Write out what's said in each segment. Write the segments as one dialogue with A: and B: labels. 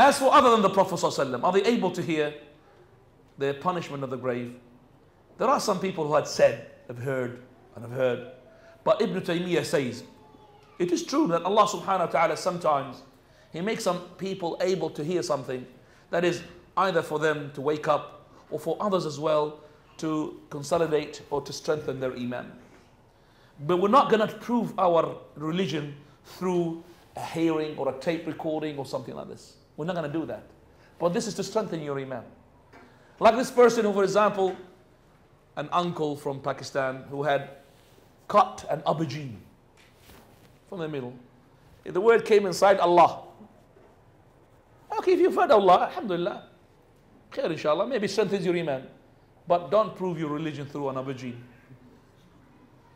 A: As for other than the Prophet are they able to hear the punishment of the grave? There are some people who had said, have heard, and have heard. But Ibn Taymiyyah says, it is true that Allah subhanahu wa ta'ala sometimes He makes some people able to hear something that is either for them to wake up or for others as well to consolidate or to strengthen their iman. But we're not going to prove our religion through a hearing or a tape recording or something like this. We're not going to do that. But this is to strengthen your iman. Like this person who, for example, an uncle from Pakistan who had cut an aubergine from the middle. The word came inside Allah. Okay, if you've heard Allah, Alhamdulillah. Khair inshallah, maybe strengthens your iman. But don't prove your religion through an aubergine.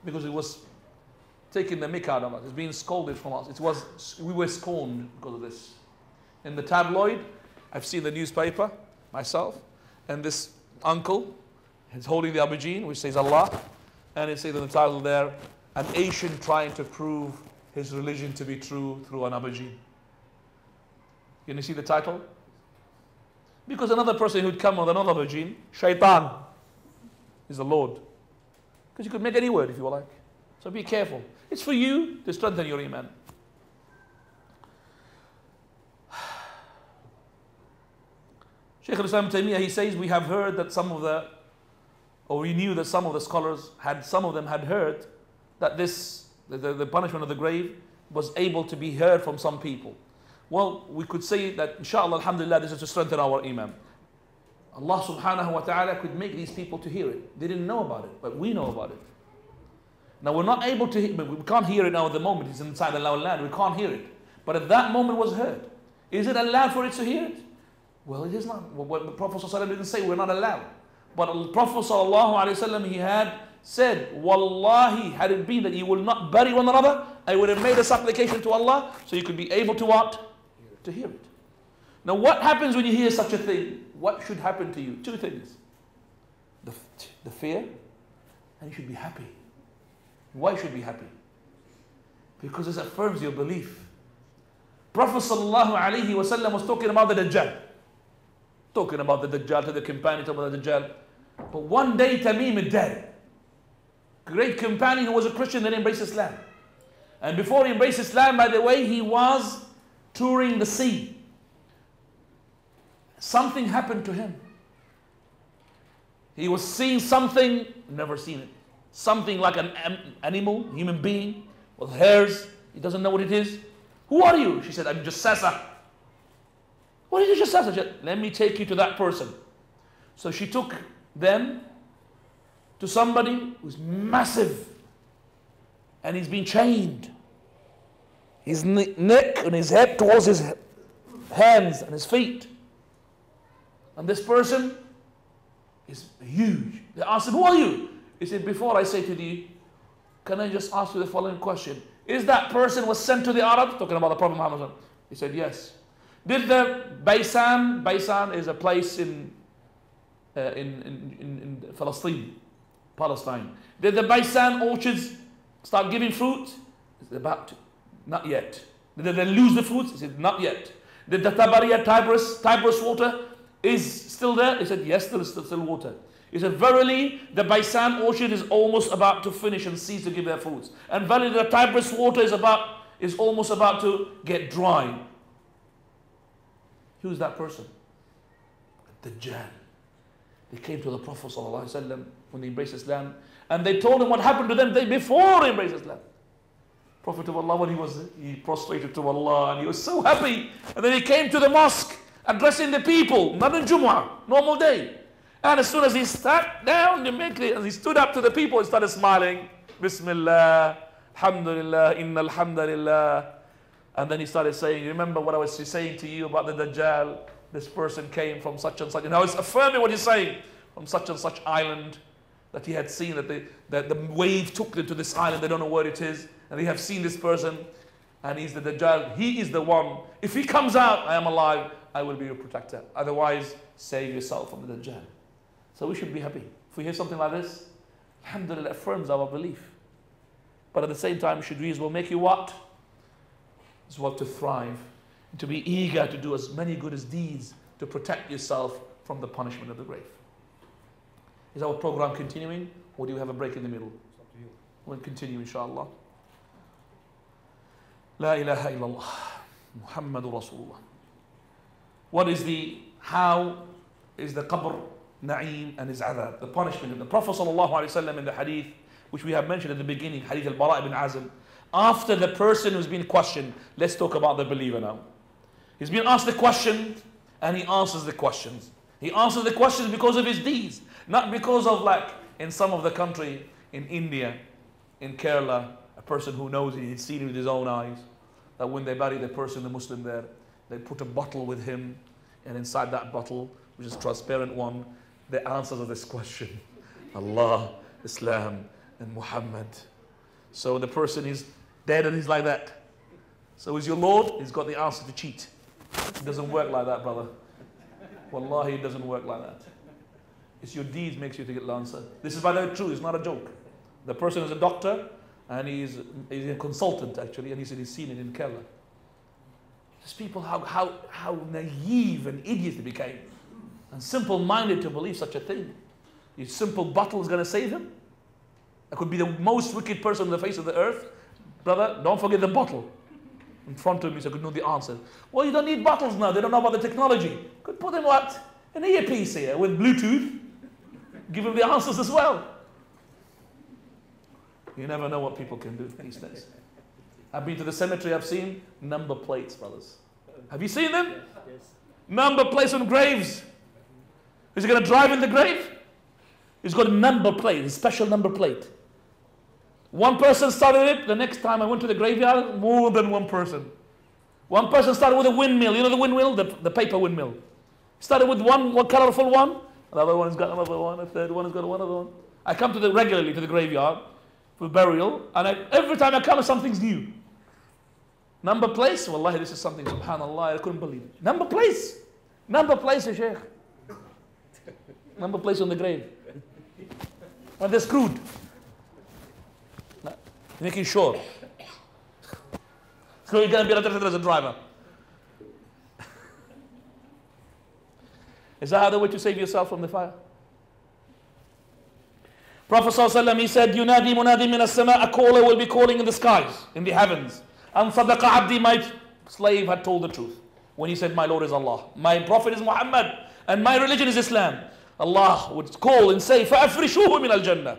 A: Because it was taking the mick out of us. It's being scolded from us. It was, we were scorned because of this. In the tabloid, I've seen the newspaper myself, and this uncle is holding the aubergine, which says Allah, and it says in the title there, an Asian trying to prove his religion to be true through an aubergine. Can you see the title? Because another person who'd come with another aubergine, shaitan, is the Lord. Because you could make any word if you like. So be careful. It's for you to strengthen your iman. Shaykh al-Islam Taymiyyah, he says, we have heard that some of the, or we knew that some of the scholars had, some of them had heard that this, the, the punishment of the grave was able to be heard from some people. Well, we could say that, inshallah, alhamdulillah, this is to strengthen our iman. Allah subhanahu wa ta'ala could make these people to hear it. They didn't know about it, but we know about it. Now we're not able to, hear, we can't hear it now at the moment. It's inside the land. We can't hear it. But at that moment was heard. Is it allowed for it to hear it? Well, it is not. What the Prophet ﷺ didn't say we're not allowed. But the Prophet ﷺ, he had said, Wallahi, had it been that you will not bury one another, I would have made a supplication to Allah so you could be able to what? To hear it. Now, what happens when you hear such a thing? What should happen to you? Two things the, the fear, and you should be happy. Why should be happy? Because it affirms your belief. Prophet ﷺ was talking about the Dajjal. Talking about the Dajjal to the companion, talking about the Dajjal. But one day Tamim ad-Dari. Great companion who was a Christian that embraced Islam. And before he embraced Islam, by the way, he was touring the sea. Something happened to him. He was seeing something, never seen it. Something like an animal, human being, with hairs. He doesn't know what it is. Who are you? She said, I'm just Jassasa. What is Jassasa? Said, Let me take you to that person. So she took them to somebody who's massive and he's been chained. His neck and his head towards his hands and his feet. And this person is huge. They asked him, Who are you? He said, Before I say to thee, can I just ask you the following question? Is that person was sent to the Arab? Talking about the Prophet Muhammad. He said, Yes. Did the Baysan, Baysan is a place in, uh, in, in, in, in Palestine, Palestine. Did the Baysan orchards start giving fruit? Said, About to. Not yet. Did they lose the fruits? He said, Not yet. Did the Tabariya Tigris, Tigris water is still there? He said, Yes, there is still, still water. He said, Verily, the Baisan orchard is almost about to finish and cease to give their fruits. And verily, the Tigris water is about is almost about to get dry. Who's that person? The Dajjal. They came to the Prophet ﷺ when they embraced Islam and they told him what happened to them day before they embraced Islam. Prophet of Allah, when he was he prostrated to Allah and he was so happy. And then he came to the mosque addressing the people, not in Jumu'ah, normal day. And as soon as he sat down, as he stood up to the people, he started smiling. Bismillah, Alhamdulillah, Inna Alhamdulillah. And then he started saying, Remember what I was saying to you about the Dajjal? This person came from such and such. And I was affirming what he's saying from such and such island that he had seen that the, that the wave took them to this island. They don't know where it is. And they have seen this person. And he's the Dajjal. He is the one. If he comes out, I am alive. I will be your protector. Otherwise, save yourself from the Dajjal. So we should be happy. If we hear something like this, Alhamdulillah, affirms our belief. But at the same time, should we as well make you what? As well to thrive. and to be eager to do as many good as deeds to protect yourself from the punishment of the grave. Is our program continuing or do you have a break in the middle? We'll continue inshallah. La ilaha illallah. Muhammadur Rasulullah. What is the, how is the qabr, na'im and his adab, the punishment of the Prophet sallallahu in the hadith, which we have mentioned at the beginning, hadith al-Bara ibn Azib, after the person who's been questioned, let's talk about the believer now. He's been asked the question and he answers the questions. He answers the questions because of his deeds, not because of like in some of the country in India, in Kerala, a person who knows it, he's seen it with his own eyes, that when they bury the person, the Muslim there, they put a bottle with him, and inside that bottle, which is transparent one, the answers of this question Allah, Islam, and Muhammad. So the person is dead and he's like that. So is your Lord, he's got the answer to cheat. It doesn't work like that, brother. Wallahi, it doesn't work like that. It's your deeds makes you to get the answer. This is by the way true, it's not a joke. The person is a doctor and he's, he's a consultant actually, and he said he's seen it in Kerala. These people, how, how, how naive and idiots they became, and simple minded to believe such a thing. Your simple bottle is going to save him. It could be the most wicked person on the face of the earth. Brother, don't forget the bottle. In front of me, so I could know the answer. Well, you don't need bottles now. They don't know about the technology. Could put them what? An earpiece here with Bluetooth give him the answers as well. You never know what people can do these days. I've been to the cemetery, I've seen number plates, brothers. Have you seen them? Yes. Number plates on graves. Is he going to drive in the grave? He's got a number plate, a special number plate. One person started it, the next time I went to the graveyard, more than one person. One person started with a windmill, you know the windmill, the, the paper windmill. Started with one, one colorful one, Another one's got another one. A third one has got another one. I come to the regularly to the graveyard for burial, and I, every time I come, something's new. Number place, wallahi, this is something, subhanallah, I couldn't believe it. Number place. Number place, Sheikh. Number place on the grave. And they're screwed Making sure. So you're going to be as a driver. Is that how the way to save yourself from the fire? Prophet ﷺ, he said, Yunadi munadi min as-sama, a caller will be calling in the skies, in the heavens. And sadaqa abdi, my slave had told the truth. When he said, my Lord is Allah, my Prophet is Muhammad, and my religion is Islam. Allah would call and say, فَأَفْرِشُوهُ مِنَ الْجَنَّةِ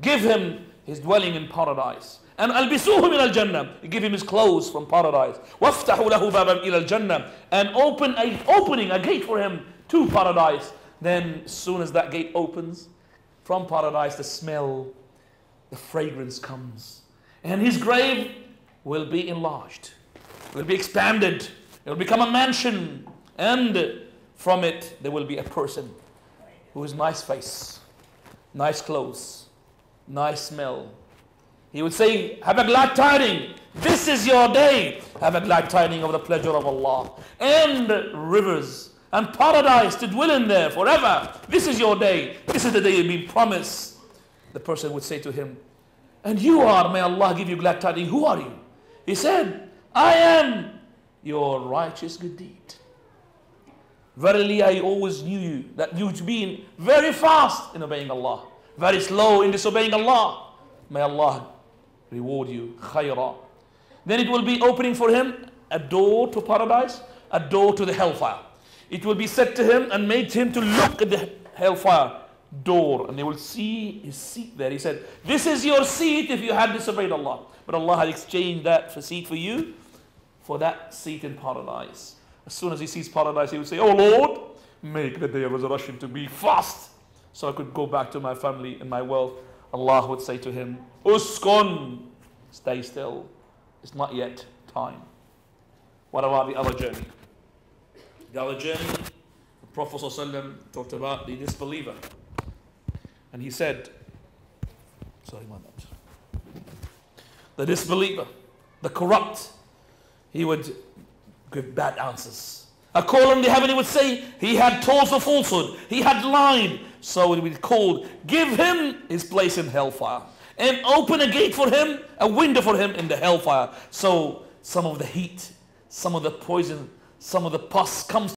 A: Give him his dwelling in paradise. And albisuhu min al-jannah. Give him his clothes from paradise. Waftahu lahu babam ila al-jannah. And open a opening, a gate for him to paradise. Then as soon as that gate opens, from paradise the smell, the fragrance comes. And his grave will be enlarged, will be expanded, it will become a mansion. And from it there will be a person who is nice face, nice clothes nice smell. He would say, Have a glad tiding. This is your day. Have a glad tiding of the pleasure of Allah. And rivers and paradise to dwell in there forever. This is your day. This is the day you've been promised. The person would say to him, And you are, may Allah give you glad tidings. Who are you? He said, I am your righteous good deed. Verily, I always knew you that you'd been very fast in obeying Allah, very slow in disobeying Allah. May Allah reward you khaira. Then it will be opening for him a door to paradise, a door to the hellfire it will be said to him and made him to look at the hellfire door and they will see his seat there. He said, This is your seat if you had disobeyed Allah. But Allah had exchanged that for seat for you for that seat in paradise. As soon as he sees paradise, he will say, Oh Lord, make the day of resurrection to be fast so I could go back to my family and my wealth. Allah would say to him, Uskun, stay still. It's not yet time. What about the other journey? The other journey, the Prophet ﷺ talked about the disbeliever. And he said, sorry, my bad. The disbeliever, the corrupt, he would give bad answers. A call in the heaven, he would say, he had told the falsehood, he had lied. So it would be called, give him his place in hellfire. And open a gate for him, a window for him in the hellfire. So some of the heat, some of the poison some of the pus comes